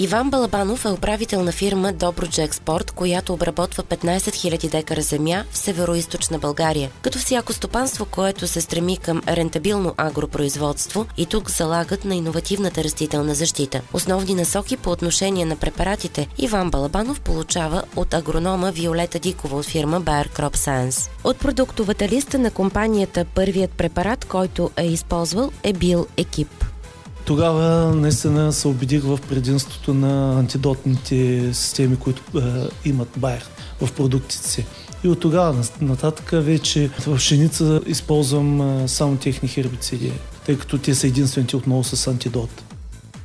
Иван Балабанов е управител на фирма Доброджа Експорт, която обработва 15 000 декара земя в северо България. Като всяко стопанство, което се стреми към рентабилно агропроизводство и тук залагат на иновативната растителна защита. Основни насоки по отношение на препаратите Иван Балабанов получава от агронома Виолета Дикова от фирма Bayer Crop Science. От продуктовата листа на компанията първият препарат, който е използвал е бил екип. Тогава наистина се убедих в предимството на антидотните системи, които е, имат Байер в продуктите си. И от тогава нататък вече в пшеница използвам само техни хербициди, тъй като те са единствените отново с антидот.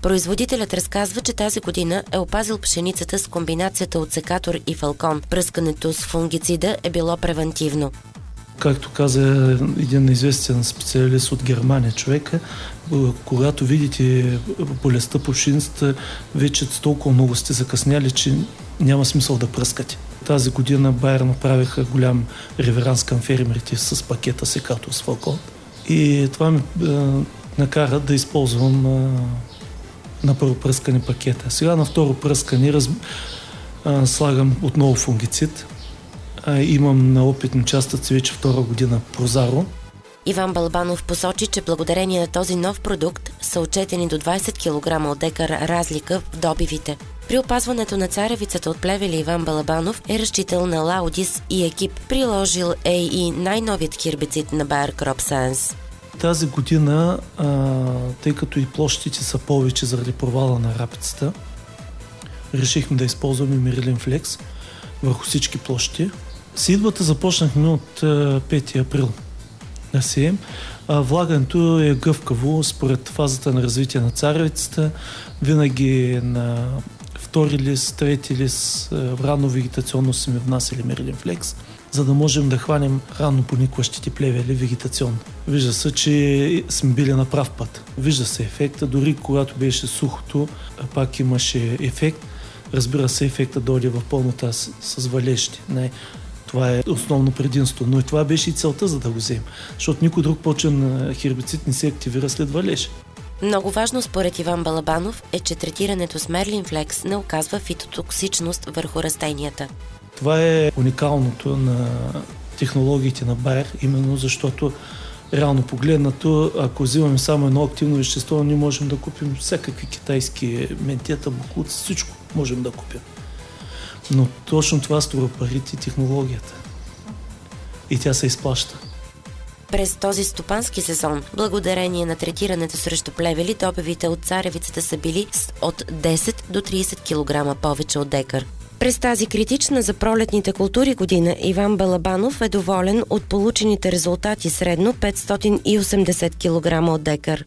Производителят разказва, че тази година е опазил пшеницата с комбинацията от секатор и фалкон. Пръскането с фунгицида е било превентивно. Както каза един известен специалист от Германия човека, когато видите болестта по пшеницата, вече толкова много сте закъсняли, че няма смисъл да пръскате. Тази година Байер направиха голям реверанс към фермерите с пакета секатор с фалкон. И това ми е, накара да използвам е, на първо пръскане пакета. Сега на второ пръскане раз, е, слагам отново фунгицид, а, имам на опитни частъци вече втора година Прозаро. Иван Балбанов посочи, че благодарение на този нов продукт са отчетени до 20 кг от декар разлика в добивите. При опазването на царевицата от плевели Иван Балабанов е разчитал на Лаудис и екип, приложил е и най-новият хербицид на Bayer Crop Science. Тази година, а, тъй като и площите са повече заради провала на рапицата, решихме да използваме Мирилин Флекс върху всички площи. Сидбата започнахме от 5 април на сеем. Влагането е гъвкаво според фазата на развитие на царевицата. Винаги на втори лист, трети лист, рано вегетационно сме внасяли Мерлин Флекс, за да можем да хванем рано поникващите плевели вегетационно. Вижда се, че сме били на прав път. Вижда се ефекта, дори когато беше сухото, пак имаше ефект. Разбира се, ефекта дойде в пълнота с, с валещи. Това е основно предимство. Но и това беше и целта, за да го вземем. Защото никой друг почен хербицид не се активира след валеж. Много важно според Иван Балабанов е, че третирането с Мерлин Флекс не оказва фитотоксичност върху растенията. Това е уникалното на технологиите на Байер, именно защото реално погледнато, ако взимаме само едно активно вещество, ние можем да купим всякакви китайски ментета, буклуци, всичко можем да купим. Но точно това струва парите и технологията. И тя се изплаща. През този стопански сезон, благодарение на третирането срещу плевели, добивите от царевицата са били от 10 до 30 кг повече от декар. През тази критична за пролетните култури година Иван Балабанов е доволен от получените резултати средно 580 кг от декар.